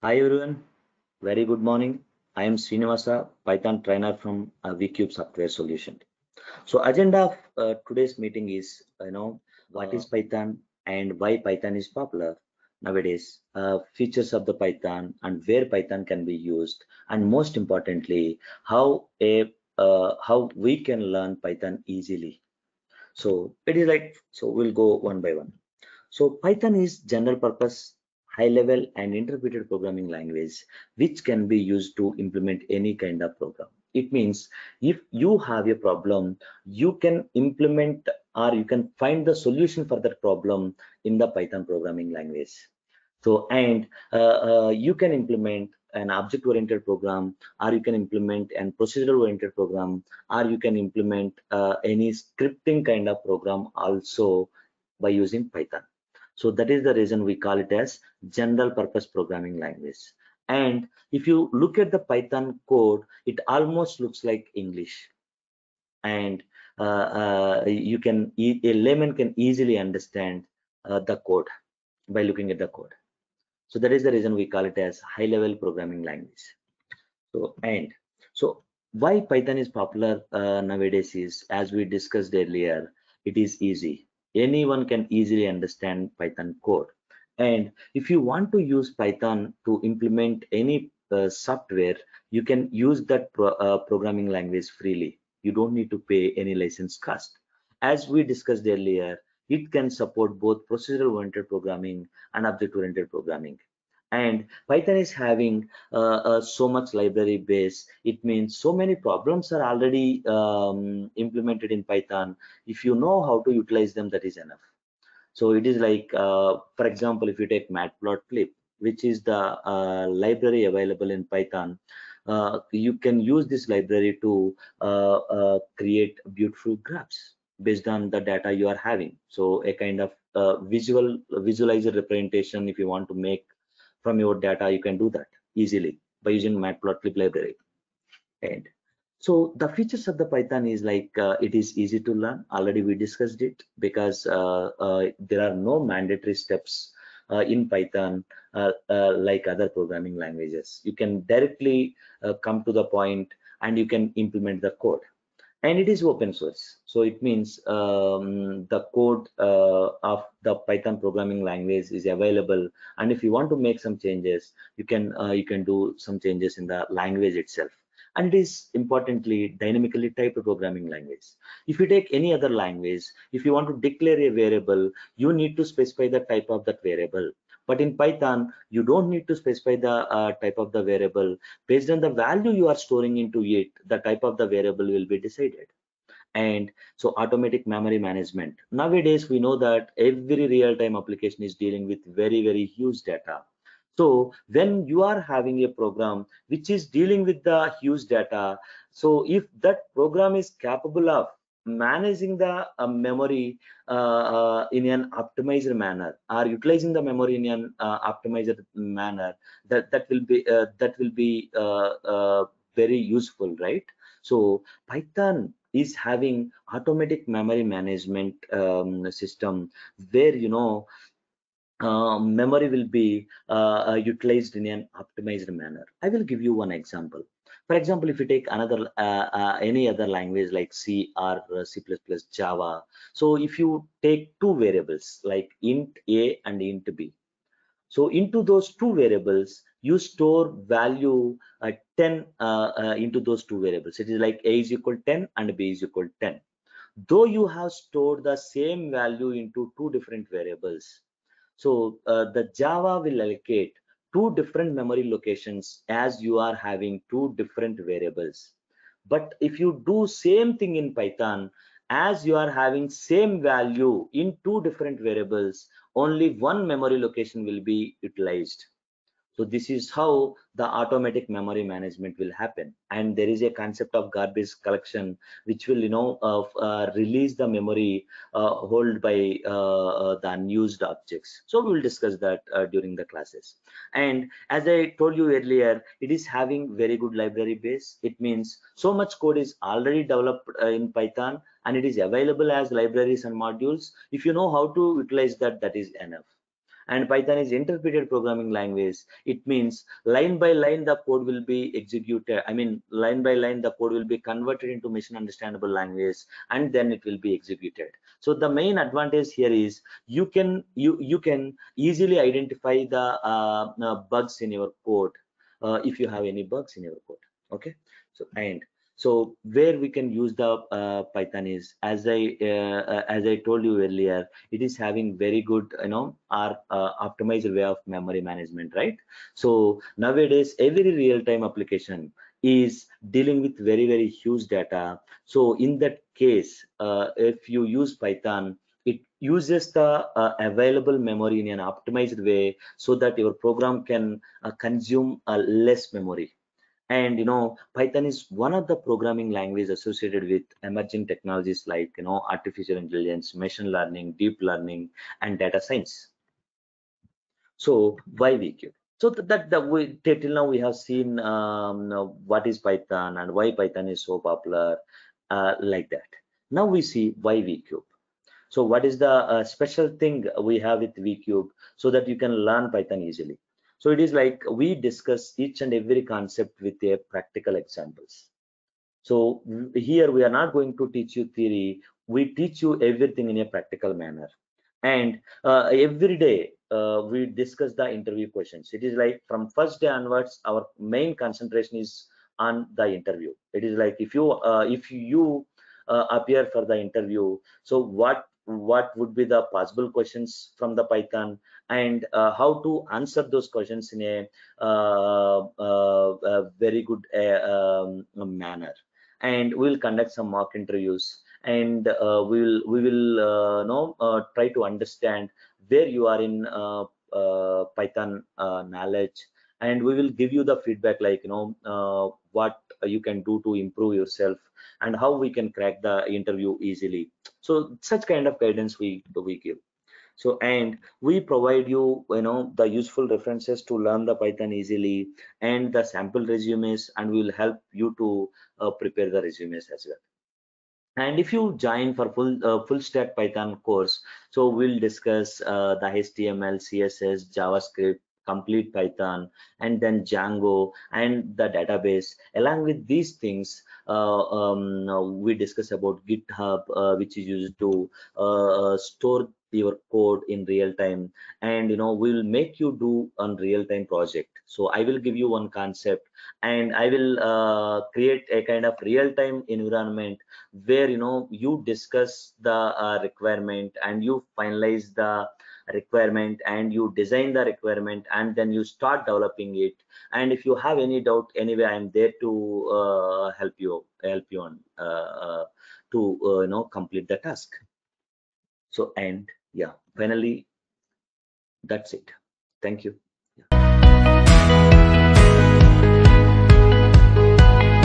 Hi everyone, very good morning. I am Srinivasa, Python trainer from uh, VCube Software Solution. So agenda of uh, today's meeting is, you know, what is Python and why Python is popular nowadays, uh, features of the Python and where Python can be used, and most importantly, how a uh, how we can learn Python easily. So it is like, so we'll go one by one. So Python is general purpose high level and interpreted programming language which can be used to implement any kind of program. It means if you have a problem you can implement or you can find the solution for that problem in the python programming language. So and uh, uh, you can implement an object oriented program or you can implement an procedural oriented program or you can implement uh, any scripting kind of program also by using python so that is the reason we call it as general purpose programming language. And if you look at the Python code, it almost looks like English. And uh, uh, you can, a layman can easily understand uh, the code by looking at the code. So that is the reason we call it as high level programming language. So, and so why Python is popular uh, nowadays is, as we discussed earlier, it is easy anyone can easily understand python code. And if you want to use python to implement any uh, software you can use that pro uh, programming language freely. You don't need to pay any license cost. As we discussed earlier it can support both procedural oriented programming and object oriented programming and python is having uh, uh, so much library base. It means so many problems are already um, implemented in python. If you know how to utilize them that is enough. So it is like uh, for example if you take matplotlib which is the uh, library available in python uh, you can use this library to uh, create beautiful graphs based on the data you are having. So a kind of visual visualizer representation if you want to make from your data you can do that easily by using matplotlib library. And so the features of the python is like uh, it is easy to learn. Already we discussed it because uh, uh, there are no mandatory steps uh, in python uh, uh, like other programming languages. You can directly come to the point and you can implement the code and it is open source. So it means um, the code uh, of the python programming language is available. And if you want to make some changes you can uh, you can do some changes in the language itself. And it is importantly dynamically typed programming language. If you take any other language if you want to declare a variable you need to specify the type of that variable but in python you don't need to specify the uh, type of the variable. Based on the value you are storing into it the type of the variable will be decided. And so automatic memory management. Nowadays we know that every real-time application is dealing with very very huge data. So when you are having a program which is dealing with the huge data so if that program is capable of managing the uh, memory uh, uh, in an optimized manner or utilizing the memory in an uh, optimized manner that that will be uh, that will be uh, very useful right? So python is having automatic memory management um, system where you know memory will be utilized in an optimized manner. I will give you one example for example if you take another uh, uh, any other language like c or uh, c++ java. So if you take two variables like int a and int b so into those two variables you store value uh, 10 uh, uh, into those two variables. It is like a is equal 10 and b is equal 10 though you have stored the same value into two different variables so the java will allocate two different memory locations as you are having two different variables. But if you do same thing in python as you are having same value in two different variables only one memory location will be utilized so this is how the automatic memory management will happen. And there is a concept of garbage collection which will you know uh, uh, release the memory uh, held by uh, uh, the unused objects. So we will discuss that uh, during the classes. And as i told you earlier it is having very good library base. It means so much code is already developed in python and it is available as libraries and modules. If you know how to utilize that that is enough and python is interpreted programming language. It means line by line the code will be executed. I mean line by line the code will be converted into machine understandable language and then it will be executed. So the main advantage here is you can you you can easily identify the uh, uh, bugs in your code uh, if you have any bugs in your code. Okay? So and so where we can use the uh, python is as i uh, uh, as i told you earlier it is having very good you know our uh, optimized way of memory management right? So nowadays every real-time application is dealing with very very huge data. So in that case uh, if you use python it uses the uh, available memory in an optimized way so that your program can consume less memory and you know python is one of the programming languages associated with emerging technologies like you know artificial intelligence machine learning deep learning and data science. So why vcube so that, that we till now we have seen um, what is python and why python is so popular uh, like that. Now we see why vcube so what is the uh, special thing we have with vcube so that you can learn python easily so it is like we discuss each and every concept with a practical examples. So here we are not going to teach you theory. We teach you everything in a practical manner. And uh, every day uh, we discuss the interview questions. It is like from first day onwards, our main concentration is on the interview. It is like if you uh, if you uh, appear for the interview, so what what would be the possible questions from the python and uh, how to answer those questions in a, uh, uh, very good uh, um, manner. And we'll conduct some mock interviews and uh, we will we will uh, know try to understand where you are in python knowledge. And we will give you the feedback like you know what you can do to improve yourself and how we can crack the interview easily. So such kind of guidance we do we give. So and we provide you you know the useful references to learn the python easily and the sample resumes and we will help you to uh, prepare the resumes as well. And if you join for full uh, full stack python course so we'll discuss uh, the html css javascript complete python and then django and the database. Along with these things uh, um, we discuss about github uh, which is used to uh, store your code in real time. And you know we will make you do on real time project. So i will give you one concept and i will uh, create a kind of real time environment where you know you discuss the uh, requirement and you finalize the requirement and you design the requirement and then you start developing it. And if you have any doubt anyway i'm there to uh, help you help you on uh, uh, to uh, you know complete the task. So and yeah finally that's it. Thank you